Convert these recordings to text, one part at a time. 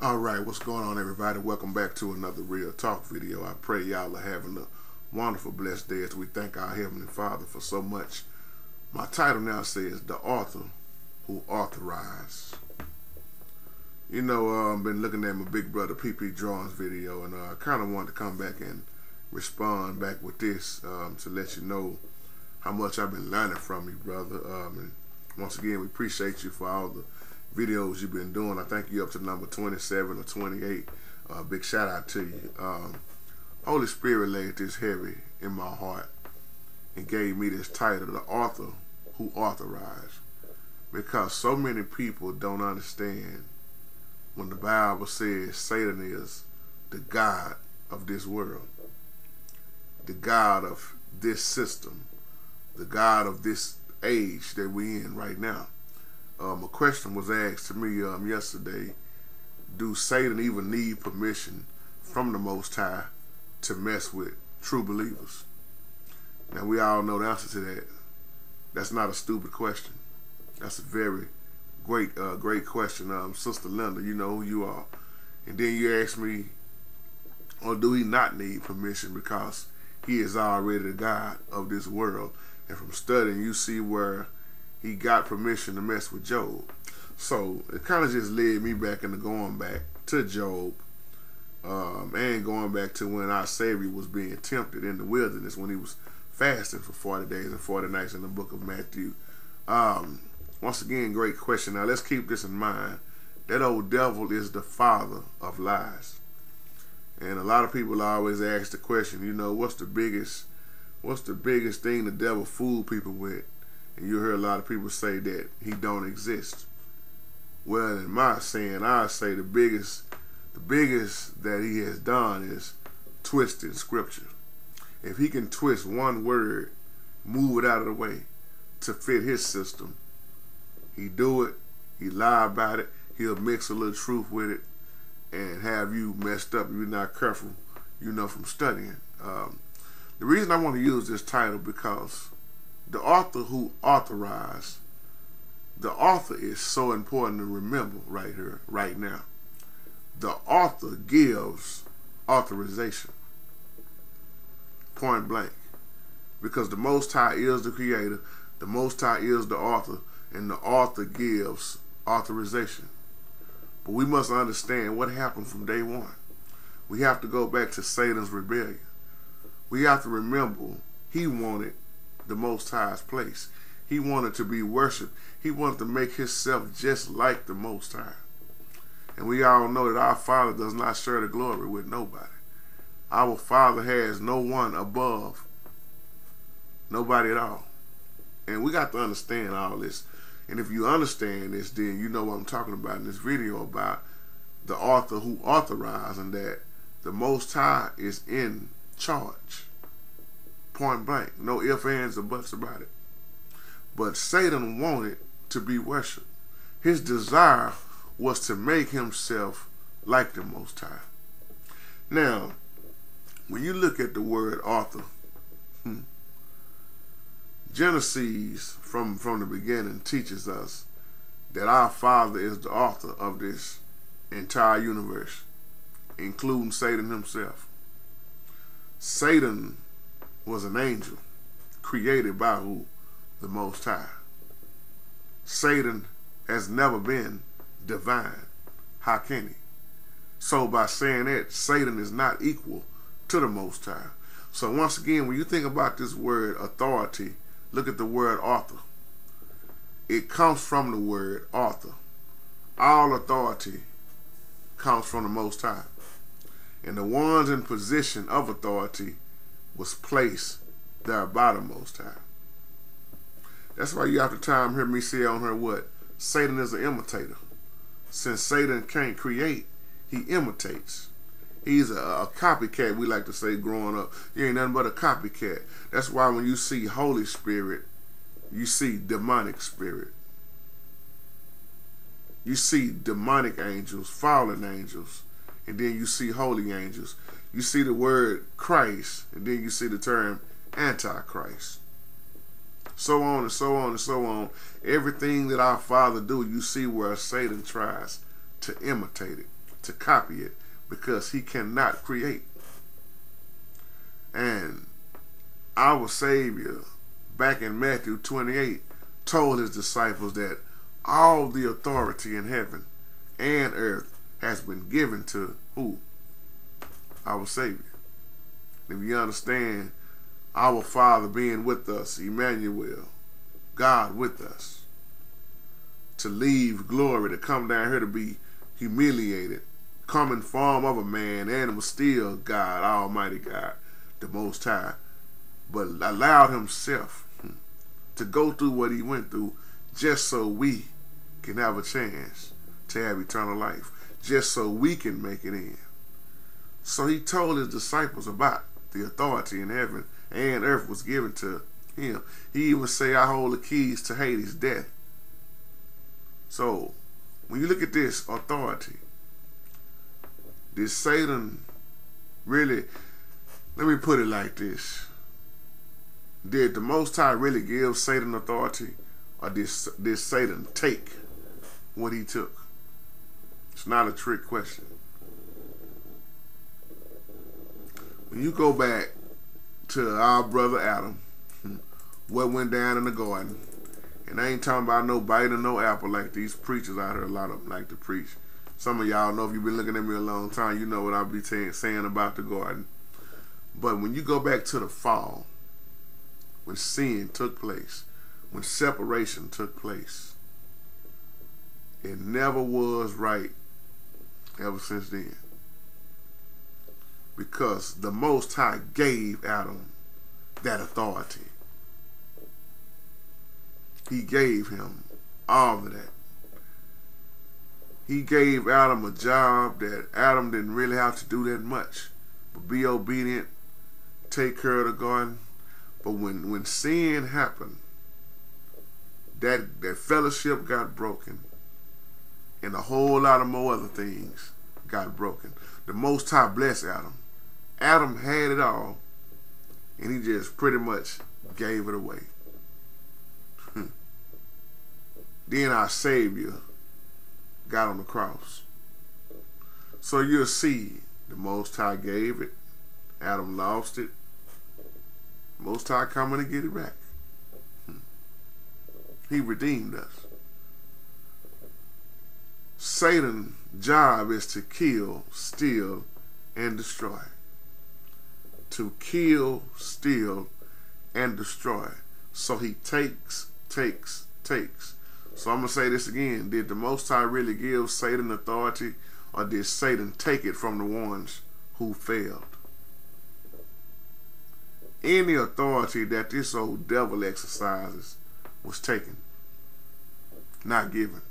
All right, what's going on, everybody? Welcome back to another Real Talk video. I pray y'all are having a wonderful, blessed day as we thank our Heavenly Father for so much. My title now says, The Author Who Authorized. You know, uh, I've been looking at my big brother PP Drawings video, and uh, I kind of wanted to come back and respond back with this um, to let you know how much I've been learning from you, brother. Um, and once again, we appreciate you for all the videos you've been doing. I think you're up to number 27 or 28. Uh, big shout out to you. Um, Holy Spirit laid this heavy in my heart and gave me this title, The Author Who Authorized. Because so many people don't understand when the Bible says Satan is the God of this world, the God of this system, the God of this age that we're in right now um, a question was asked to me um, yesterday. Do Satan even need permission from the Most High to mess with true believers? Now we all know the answer to that. That's not a stupid question. That's a very great, uh, great question, um, Sister Linda. You know who you are, and then you ask me, or do he not need permission because he is already the God of this world? And from studying, you see where he got permission to mess with Job. So it kind of just led me back into going back to Job um, and going back to when our Savior was being tempted in the wilderness when he was fasting for 40 days and 40 nights in the book of Matthew. Um, once again, great question. Now let's keep this in mind. That old devil is the father of lies. And a lot of people always ask the question, you know, what's the biggest what's the biggest thing the devil fooled people with? And you hear a lot of people say that he don't exist. Well, in my saying, I say the biggest, the biggest that he has done is twisted scripture. If he can twist one word, move it out of the way to fit his system, he do it. He lie about it. He'll mix a little truth with it and have you messed up. You're not careful, you know, from studying. Um, the reason I want to use this title because the author who authorized, the author is so important to remember right here, right now. The author gives authorization. Point blank. Because the Most High is the creator, the Most High is the author, and the author gives authorization. But we must understand what happened from day one. We have to go back to Satan's rebellion. We have to remember he wanted the Most High's place. He wanted to be worshiped. He wanted to make himself just like the Most High. And we all know that our Father does not share the glory with nobody. Our Father has no one above nobody at all. And we got to understand all this. And if you understand this, then you know what I'm talking about in this video about the author who authorized and that the Most High is in charge. Point blank. No ifs, ands, or buts about it. But Satan wanted to be worshipped. His desire was to make himself like the Most High. Now, when you look at the word author, hmm, Genesis from, from the beginning teaches us that our Father is the author of this entire universe, including Satan himself. Satan was an angel created by who? The Most High. Satan has never been divine. How can he? So by saying that, Satan is not equal to the Most High. So once again, when you think about this word authority, look at the word author. It comes from the word author. All authority comes from the Most High. And the ones in position of authority was placed there by the Most High. That's why you have to time hear me say on her what? Satan is an imitator. Since Satan can't create, he imitates. He's a, a, copycat, we like to say growing up. He ain't nothing but a copycat. That's why when you see Holy Spirit, you see demonic spirit. You see demonic angels, fallen angels, and then you see holy angels you see the word Christ, and then you see the term Antichrist. So on and so on and so on. Everything that our Father do, you see where Satan tries to imitate it, to copy it because he cannot create. And our Savior, back in Matthew 28, told his disciples that all the authority in heaven and earth has been given to who? Our Savior. If you understand our Father being with us, Emmanuel, God with us, to leave glory, to come down here to be humiliated, come in form of a man, and was still God, Almighty God, the Most High, but allowed himself to go through what he went through just so we can have a chance to have eternal life, just so we can make it in. So he told his disciples about the authority in heaven and earth was given to him. He even say, I hold the keys to Hades' death. So, when you look at this authority, did Satan really, let me put it like this. Did the Most High really give Satan authority? Or did, did Satan take what he took? It's not a trick question. When you go back to our brother Adam, what went down in the garden, and I ain't talking about no bite or no apple like these preachers out here, a lot of them like to preach. Some of y'all know if you've been looking at me a long time, you know what I'll be saying about the garden. But when you go back to the fall, when sin took place, when separation took place, it never was right ever since then. Because the Most High gave Adam that authority. He gave him all of that. He gave Adam a job that Adam didn't really have to do that much. But be obedient, take care of the garden, but when when sin happened, that that fellowship got broken, and a whole lot of more other things got broken. The Most High blessed Adam. Adam had it all, and he just pretty much gave it away. then our Savior got on the cross. So you'll see the Most High gave it, Adam lost it, most High coming to get it back. Hmm. He redeemed us. Satan's job is to kill, steal, and destroy. To kill, steal, and destroy. So he takes, takes, takes. So I'm going to say this again. Did the Most High really give Satan authority, or did Satan take it from the ones who failed? any authority that this old devil exercises was taken, not given.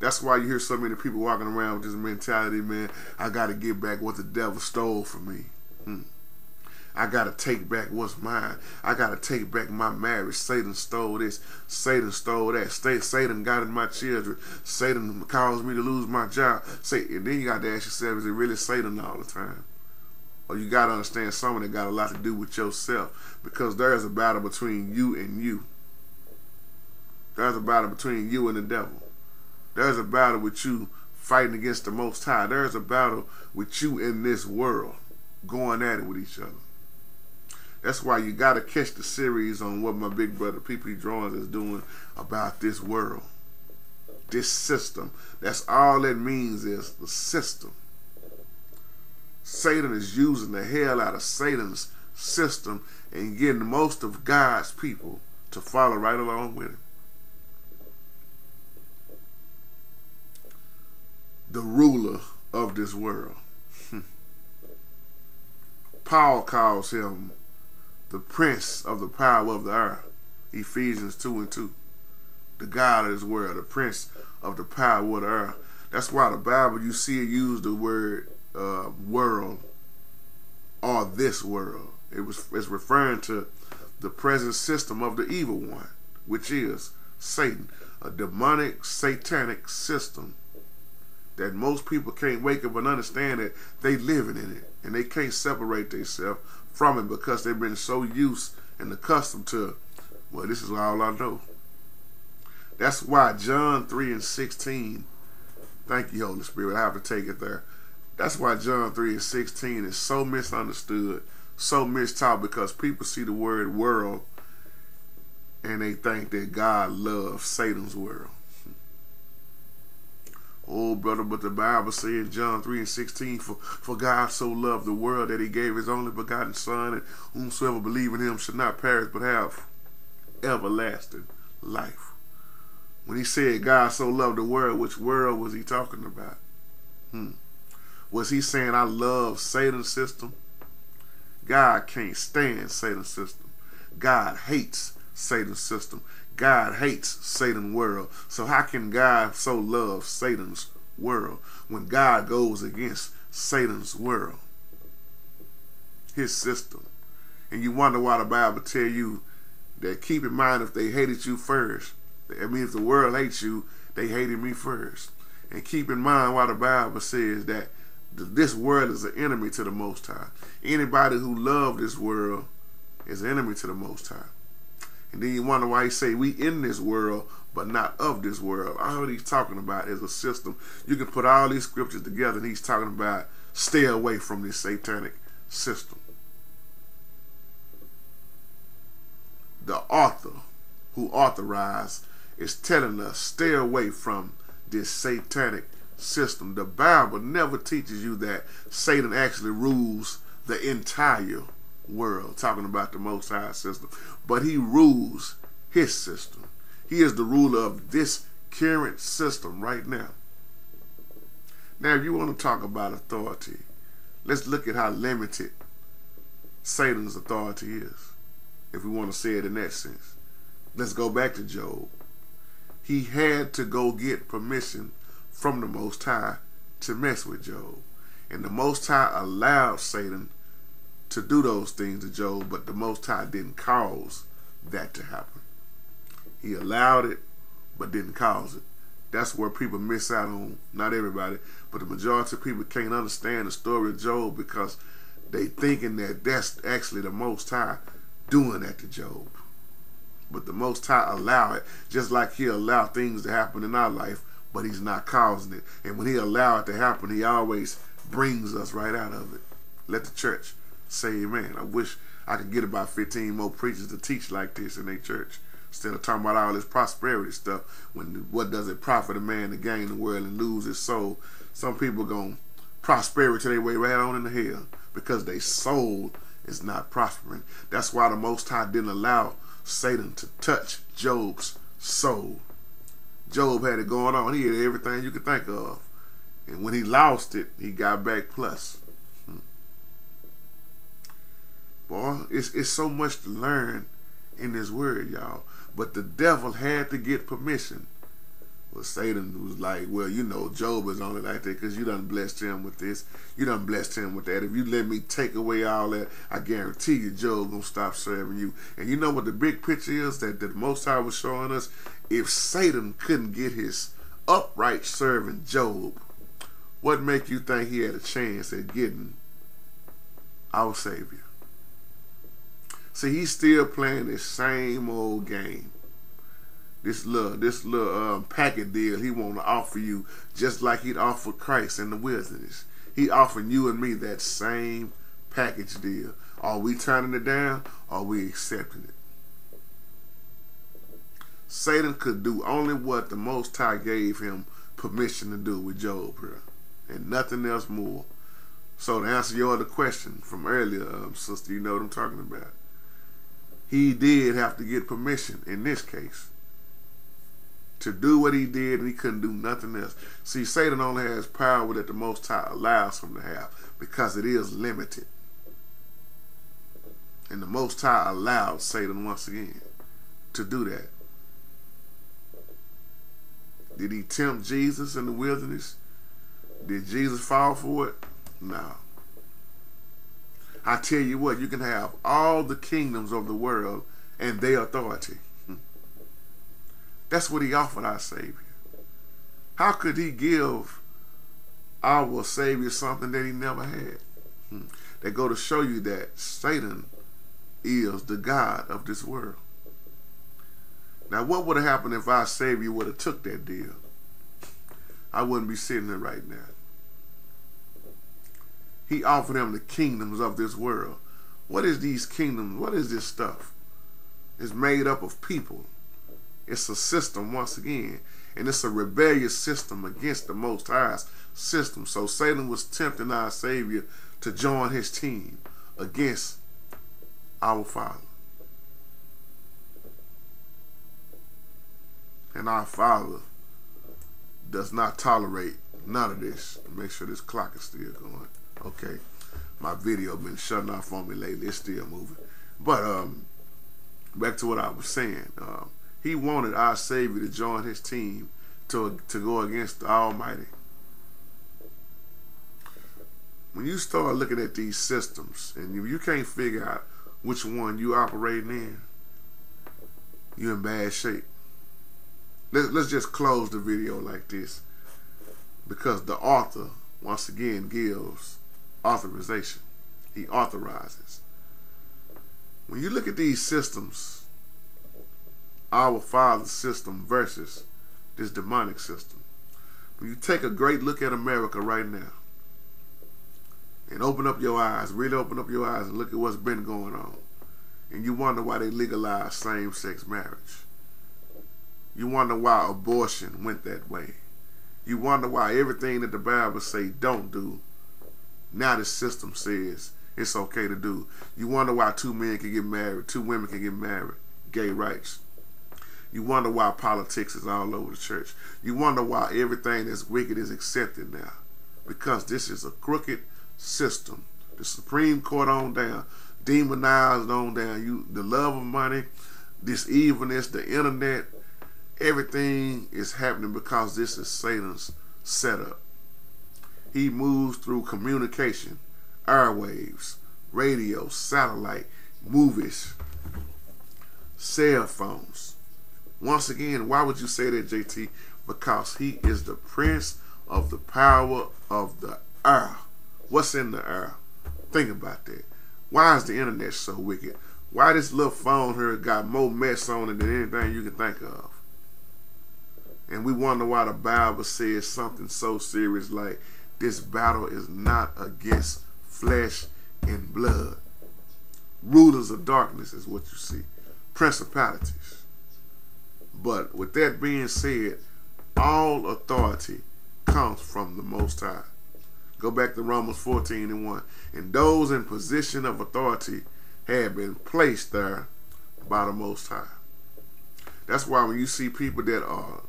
That's why you hear so many people walking around with this mentality, man, I got to get back what the devil stole from me. Hmm. I got to take back what's mine. I got to take back my marriage. Satan stole this. Satan stole that. Satan got in my children. Satan caused me to lose my job. And then you got to ask yourself, is it really Satan all the time? or you got to understand something that got a lot to do with yourself because there is a battle between you and you. There's a battle between you and the devil. There's a battle with you fighting against the Most High. There's a battle with you in this world going at it with each other. That's why you got to catch the series on what my big brother PP Drawings is doing about this world, this system. That's all it means is the system. Satan is using the hell out of Satan's system and getting most of God's people to follow right along with him. The ruler of this world. Paul calls him the prince of the power of the earth. Ephesians 2 and 2. The God of this world, the prince of the power of the earth. That's why the Bible, you see it use the word uh, world or this world. It was it's referring to the present system of the evil one, which is Satan, a demonic, satanic system that most people can't wake up and understand that they living in it and they can't separate themselves from it because they've been so used and accustomed to, well, this is all I know. That's why John 3 and 16 Thank you, Holy Spirit. I have to take it there. That's why John 3 and 16 is so misunderstood, so mistaught, because people see the word world and they think that God loves Satan's world. Oh, brother, but the Bible says John 3 and 16, for, for God so loved the world that he gave his only begotten Son, and whomsoever believe in him should not perish but have everlasting life. When he said God so loved the world, which world was he talking about? Hmm. Was he saying I love Satan's system? God can't stand Satan's system. God hates Satan's system. God hates Satan's world. So how can God so love Satan's world when God goes against Satan's world? His system. And you wonder why the Bible tell you that keep in mind if they hated you first. I mean if the world hates you, they hated me first. And keep in mind why the Bible says that this world is an enemy to the Most High. Anybody who loves this world is an enemy to the Most High. And then you wonder why he say we in this world, but not of this world. All he's talking about is a system. You can put all these scriptures together, and he's talking about stay away from this satanic system. The author who authorized is telling us stay away from this satanic system. The Bible never teaches you that Satan actually rules the entire world, talking about the Most High system. But he rules his system. He is the ruler of this current system right now. Now, if you want to talk about authority, let's look at how limited Satan's authority is, if we want to say it in that sense. Let's go back to Job. He had to go get permission from the Most High to mess with Job. And the Most High allowed Satan to do those things to Job, but the Most High didn't cause that to happen. He allowed it, but didn't cause it. That's where people miss out on, not everybody, but the majority of people can't understand the story of Job because they thinking that that's actually the Most High doing that to Job. But the Most High allow it, just like he allow things to happen in our life, but he's not causing it. And when he allow it to happen, he always brings us right out of it. Let the church say amen. I wish I could get about 15 more preachers to teach like this in their church. Instead of talking about all this prosperity stuff, when what does it profit a man to gain the world and lose his soul? Some people going prosperity their way right on in the hell because their soul is not prospering. That's why the Most High didn't allow Satan to touch Job's soul. Job had it going on. He had everything you could think of. And when he lost it, he got back plus. Boy, it's, it's so much to learn in this word, y'all. But the devil had to get permission. Well, Satan was like, well, you know, Job is only like that because you done blessed him with this. You done blessed him with that. If you let me take away all that, I guarantee you Job gonna stop serving you. And you know what the big picture is that, that the Most High was showing us? If Satan couldn't get his upright servant Job, what make you think he had a chance at getting our Savior? See, he's still playing the same old game. This little, this little um, packet deal he want to offer you, just like he'd offer Christ in the wilderness. He offering you and me that same package deal. Are we turning it down? Or are we accepting it? Satan could do only what the Most High gave him permission to do with Job here, and nothing else more. So to answer your other question from earlier, um, sister, you know what I'm talking about he did have to get permission in this case to do what he did and he couldn't do nothing else. See, Satan only has power that the Most High allows him to have because it is limited. And the Most High allowed Satan once again to do that. Did he tempt Jesus in the wilderness? Did Jesus fall for it? No. I tell you what, you can have all the kingdoms of the world and their authority. That's what he offered our Savior. How could he give our Savior something that he never had? Hmm. They go to show you that Satan is the God of this world. Now, what would have happened if our Savior would have took that deal? I wouldn't be sitting here right now. He offered them the kingdoms of this world. What is these kingdoms? What is this stuff? It's made up of people. It's a system once again. And it's a rebellious system against the Most High's system. So Satan was tempting our Savior to join his team against our Father. And our Father does not tolerate none of this. Make sure this clock is still going. Okay. My video been shutting off on me lately. It's still moving. But um, back to what I was saying. Um, he wanted our Savior to join his team to, to go against the Almighty. When you start looking at these systems and you, you can't figure out which one you operating in, you're in bad shape. Let's, let's just close the video like this because the author, once again, gives authorization. He authorizes. When you look at these systems, our Father system versus this demonic system, when you take a great look at America right now and open up your eyes, really open up your eyes and look at what's been going on, and you wonder why they legalized same-sex marriage. You wonder why abortion went that way. You wonder why everything that the Bible say don't do now the system says it's okay to do. You wonder why two men can get married, two women can get married, gay rights. You wonder why politics is all over the church. You wonder why everything that's wicked is accepted now. Because this is a crooked system. The Supreme Court on down, demonized on down. You the love of money, this evilness, the internet, everything is happening because this is Satan's setup. He moves through communication, airwaves, radio, satellite, movies, cell phones. Once again, why would you say that, JT? Because he is the prince of the power of the air. What's in the air? Think about that. Why is the internet so wicked? Why this little phone here got more mess on it than anything you can think of? And we wonder why the Bible says something so serious like this battle is not against flesh and blood. Rulers of darkness is what you see. Principalities. But with that being said, all authority comes from the Most High. Go back to Romans 14 and 1. And those in position of authority have been placed there by the Most High. That's why when you see people that are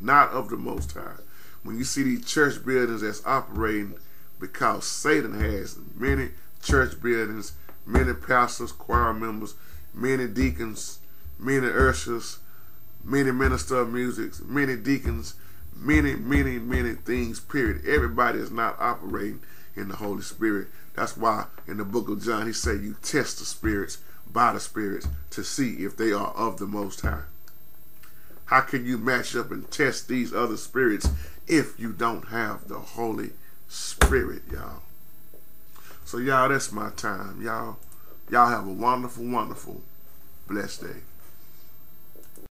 not of the Most High, when you see these church buildings that's operating because Satan has many church buildings, many pastors, choir members, many deacons, many ushers, many minister of music, many deacons, many, many, many things, period. Everybody is not operating in the Holy Spirit. That's why in the book of John he said you test the spirits by the spirits to see if they are of the Most High. How can you match up and test these other spirits if you don't have the Holy Spirit, y'all. So y'all, that's my time. Y'all, y'all have a wonderful, wonderful, blessed day.